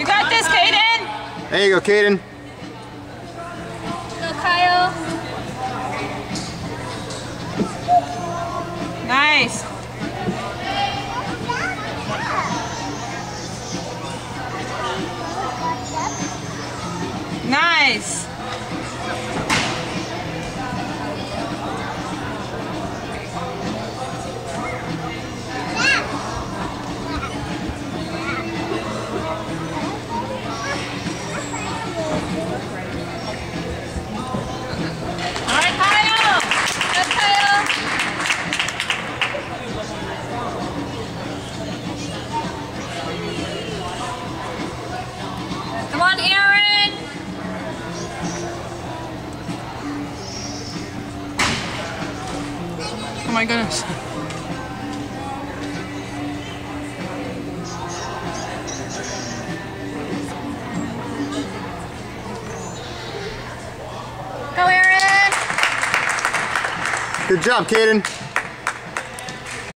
You got this, Kaden. There you go, Kaden. Go, Kyle. Nice. Nice. Oh my goodness. Go, Aaron. Good job, Kaden.